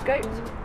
goats.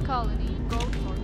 Colony. Go for